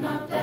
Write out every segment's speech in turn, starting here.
not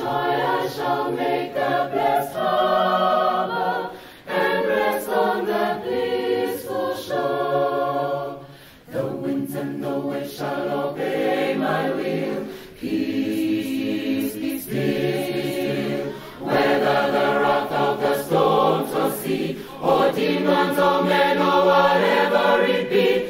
I shall make the blessed harbor and rest on the blissful shore. The winds and the waves shall obey my will. Peace, be still. Whether the wrath of the storms or sea, or demons or men or whatever it be,